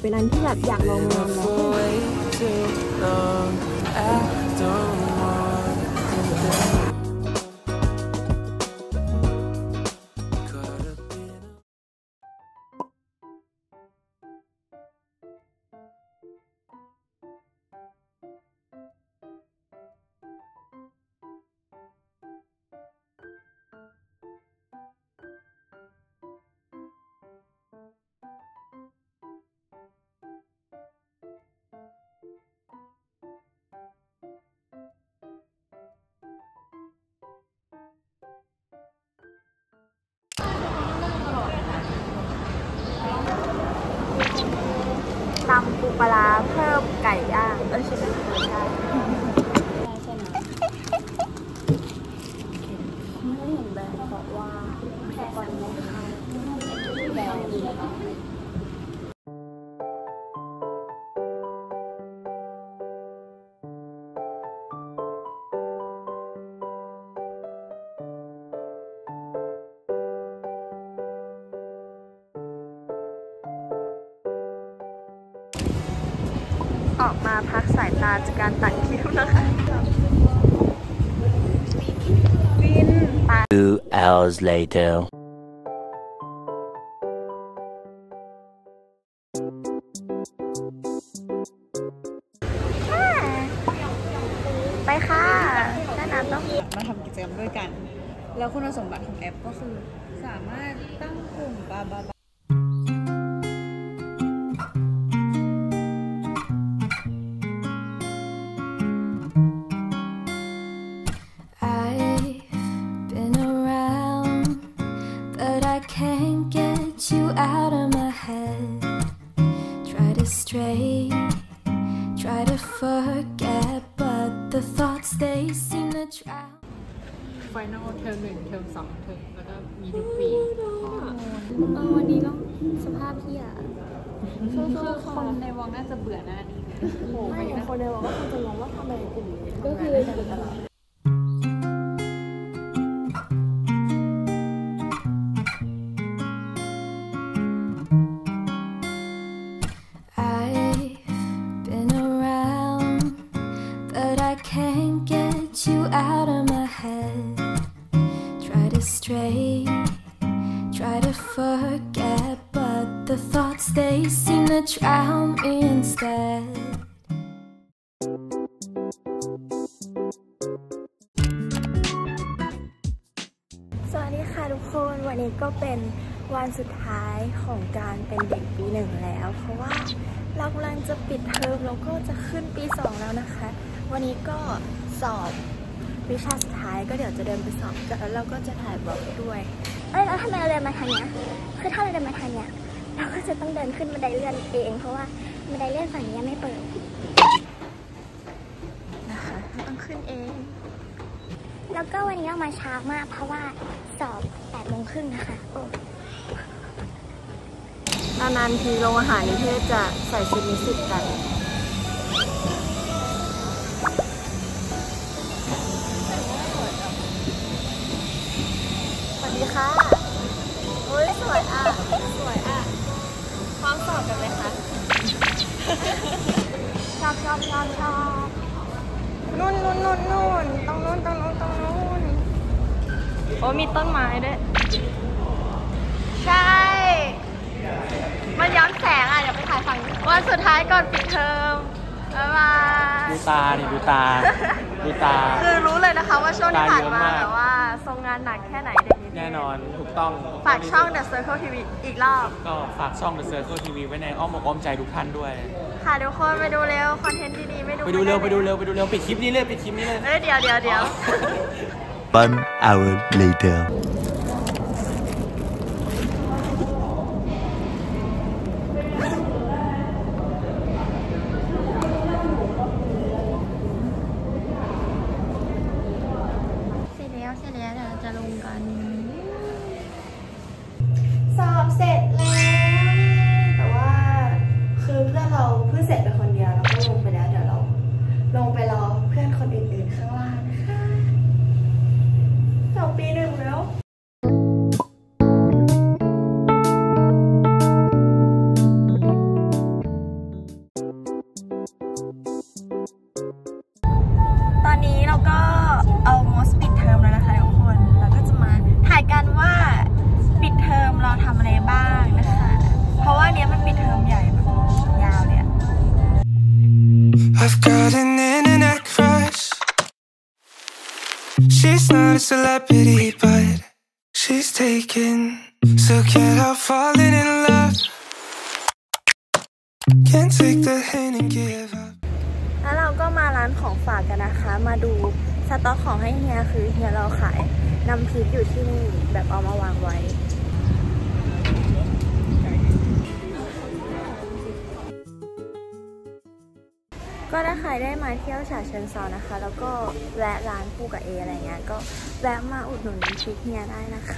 เป็นอันที่แบบอยากลองลองแล้ว ตำปูปลาร้าเพิ่มไก่ย่างเออใช่ไหม ออกมาพักสายตาจากการตัดคิ้วนะคะวินไป Two hours later. ไปค่ะด้านน้ำต้องมาทำกิจกรรมด้วยกัน แล้วคุณสมบัติของแอปก็คือ สามารถตั้งกลุ่มบาบาบ to stray, try to forget, but the thoughts they seem to drown. ไฟนอลเทอมหนึ่งเทอมสองเทอมแล้วก็มีทุกปีเออวันนี้ต้องสภาพเที่ยคือคนในวงน่าจะเบื่อหน้านี้โอ้โหไม่คนเดียวก็คงจะงงว่าทำไมกลุ่มนี้ก็คือ คนวันนี้ก็เป็นวันสุดท้ายของการเป็นเด็กปีหนึ่งแล้ว เพราะว่าเรากำลังจะปิดเทอมแล้วก็จะขึ้นปีสองแล้วนะคะ วันนี้ก็สอบวิชาสุดท้ายก็เดี๋ยวจะเดินไปสอบกันแล้วเราก็จะถ่ายบล็อกด้วย เอ้ยแล้วทำไมเราเดินมาทางเนี้ยคือถ้าเราเดินมาทางเนี้ยเราก็จะต้องเดินขึ้นบันไดเลื่อนเอง เพราะว่าบันไดเลื่อนฝั่งนี้ไม่เปิดนะคะต้องขึ้นเอง แล้วก็วันนี้เรามาช้ามากเพราะว่าสอบ8โมงครึ่งนะคะโอ้นานๆทีโรงอาหารนิเทศจะใส่ชุดนิสิตกันสวัสดีค่ะโอ้ยสวยอะ สวยอะ พร้อมสอบกันไหมคะ ชอบชอบชอบชอบ นู่นนู่นนู่นนู่นตรงนู่นตรงนู่นตรงนู่นโอ้มีต้นไม้ด้วย ใช่ มันย้อนแสงอะ เดี๋ยวไปถ่ายฝั่งนู้นวันสุดท้ายก่อนปิดเทอมบ๊ายบาย ดูตาดิดูตา ดูตา คือรู้เลยนะคะว่าช่วงที่ผ่านมาตาเยอะมากแบบว่าทรงงานหนักแค่ไหนเด็กนิดแน่นอนถูกต้องฝากช่อง The Circle TV อีกรอบ ก็ฝากช่อง The Circle TV ไว้ในอ้อมอกอ้อมใจทุกท่านด้วย ค่ะทุกคนไปดูเร็วคอนเทนต์ดีๆไม่ดูไปดูเร็วไปม่ดูเร็วไปดูเร็วปิดคลิปนี้เลยปิดคลิปนี้เลย เอ้ยเดี๋ยวเดี๋ยวเดี๋ยว One hour later Got an internet crush. She's not a celebrity, but she's taken. So can't help falling in love. Can't take the hint and give up. แล้วเราก็มาร้านของฝากกันนะคะ มาดูสต็อกของให้เฮียคือเฮียเราขายน้ำพริกอยู่ที่นี่แบบเอามาวางไว้ ก็ถ้าใครได้มาเที่ยวฉะเชิงเซานะคะ แล้วก็แวะร้านปูกับเออะไรเงี้ยก็แวะมาอุดหนุนชิคเฮียได้นะคะ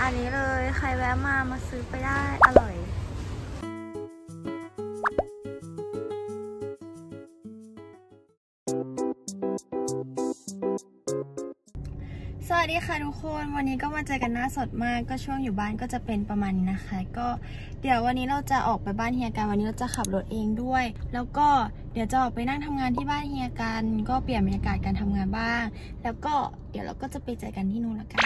อันนี้เลยใครแวะมามาซื้อไปได้อร่อย วัสดีค่ะทุกคนวันนี้ก็มาเจอกันหน้าสดมากก็ช่วงอยู่บ้านก็จะเป็นประมาณนี้นะคะ ก็เดี๋ยววันนี้เราจะออกไปบ้านเฮียกันวันนี้เราจะขับรถเองด้วย แล้วก็เดี๋ยวจะออกไปนั่งทำงานที่บ้านเฮียกันก็เปลี่ยนบรรยากาศการทำงานบ้าง แล้วก็เดี๋ยวเราก็จะไปเจอกันที่นู่นละกัน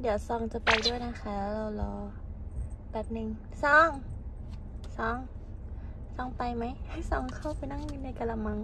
เดี๋ยวซองจะไปด้วยนะคะแล้วเรารอแป๊บหนึ่งซองซอง้องไปไหม ให้ซองเข้าไปนั่งในกระมัง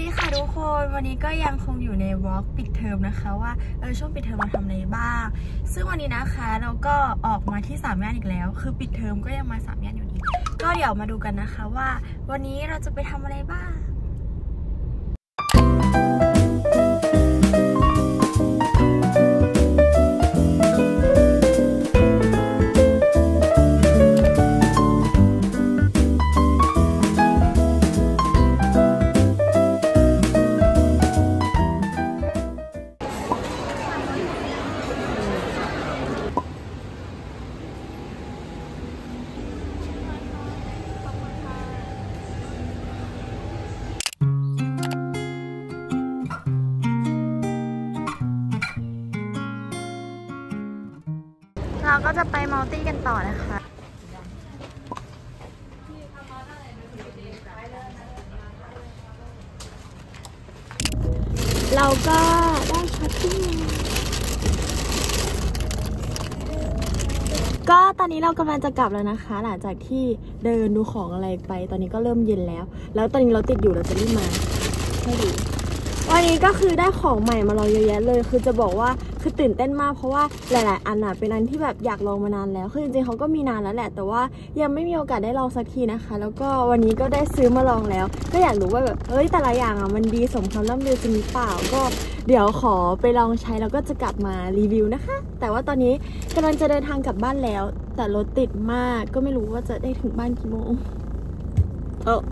ดีค่ะทุกคนวันนี้ก็ยังคงอยู่ในวอล์กปิดเทอมนะคะว่าเออช่วงปิดเทอมเราทำอะไรบ้าง ซึ่งวันนี้นะคะเราก็ออกมาที่สามย่านอีกแล้ว คือปิดเทอมก็ยังมาสามย่านอยู่ดีก็เดี๋ยวมาดูกันนะคะว่า วันนี้เราจะไปทำอะไรบ้าง เราก็จะไปมัลตี้กันต่อนะคะ เราก็ได้ช้อปปิ้งก็ตอนนี้เรากำลังจะกลับแล้วนะคะ หลังจากที่เดินดูของอะไรไป ตอนนี้ก็เริ่มเย็นแล้ว แล้วตอนนี้เราติดอยู่เราจะรีบมาให้ดูวันนี้ก็คือได้ของใหม่มาลองเยอะแยะเลย คือจะบอกว่า คือตื่นเต้นมากเพราะว่าหลาย ๆ อันอะเป็นอันที่แบบอยากลองมานานแล้ว คือจริง ๆเขาก็มีนานแล้วแหละ แต่ว่ายังไม่มีโอกาสได้ลองสักทีนะคะ แล้วก็วันนี้ก็ได้ซื้อมาลองแล้ว ก็อยากรู้ว่าแบบเอ้ยแต่ละอย่างอะมันดีสมคำล่ำลือจริงหรือเปล่าก็เดี๋ยวขอไปลองใช้แล้วก็จะกลับมารีวิวนะคะ แต่ว่าตอนนี้กำลังจะเดินทางกลับบ้านแล้ว แต่รถติดมากก็ไม่รู้ว่าจะได้ถึงบ้านกี่โมงเออ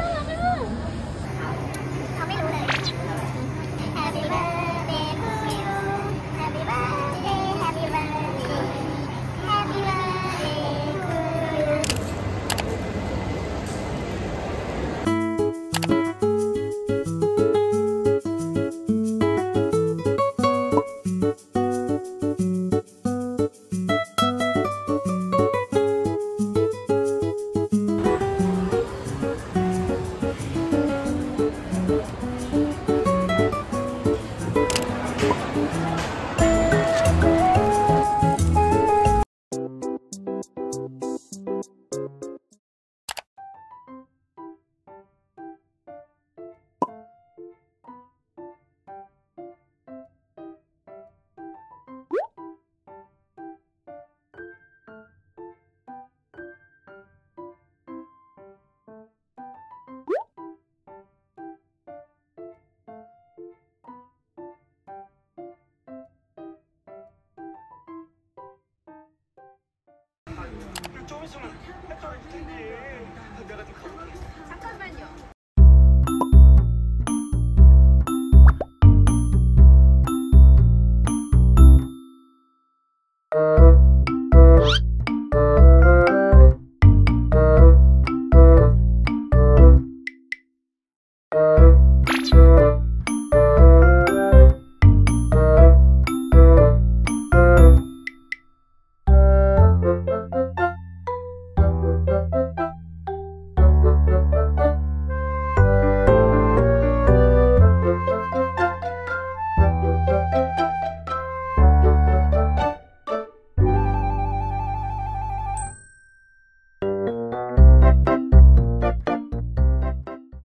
น่ารักอะเขาไม่รู้เลย Happy birthday 調味噌の。